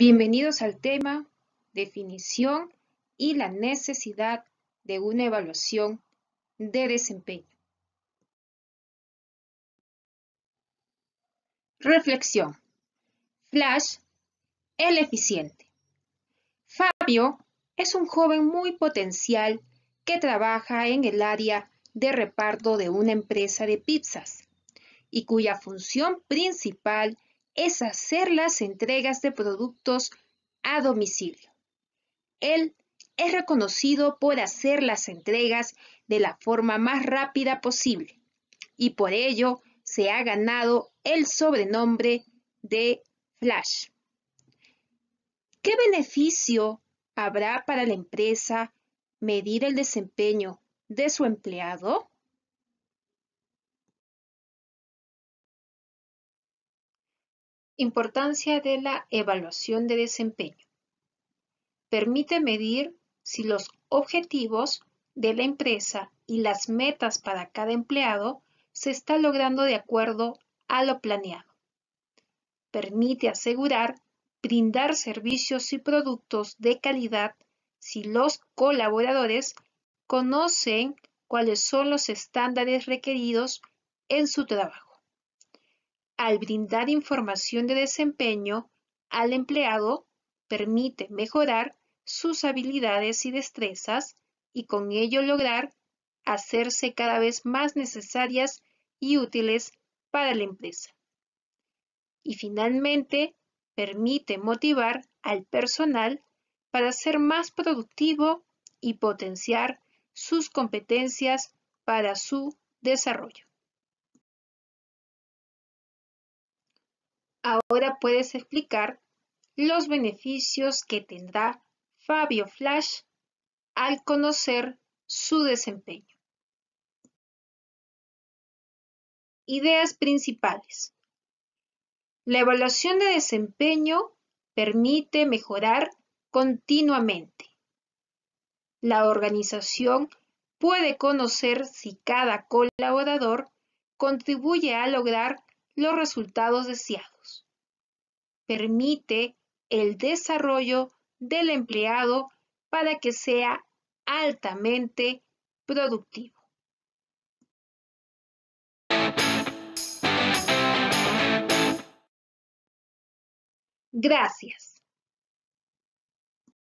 Bienvenidos al tema Definición y la necesidad de una evaluación de desempeño. Reflexión. Flash, el eficiente. Fabio es un joven muy potencial que trabaja en el área de reparto de una empresa de pizzas y cuya función principal es hacer las entregas de productos a domicilio. Él es reconocido por hacer las entregas de la forma más rápida posible y por ello se ha ganado el sobrenombre de Flash. ¿Qué beneficio habrá para la empresa medir el desempeño de su empleado? Importancia de la evaluación de desempeño. Permite medir si los objetivos de la empresa y las metas para cada empleado se están logrando de acuerdo a lo planeado. Permite asegurar brindar servicios y productos de calidad si los colaboradores conocen cuáles son los estándares requeridos en su trabajo al brindar información de desempeño al empleado, permite mejorar sus habilidades y destrezas y con ello lograr hacerse cada vez más necesarias y útiles para la empresa. Y finalmente, permite motivar al personal para ser más productivo y potenciar sus competencias para su desarrollo. Ahora puedes explicar los beneficios que tendrá Fabio Flash al conocer su desempeño. Ideas principales. La evaluación de desempeño permite mejorar continuamente. La organización puede conocer si cada colaborador contribuye a lograr los resultados deseados. Permite el desarrollo del empleado para que sea altamente productivo. Gracias.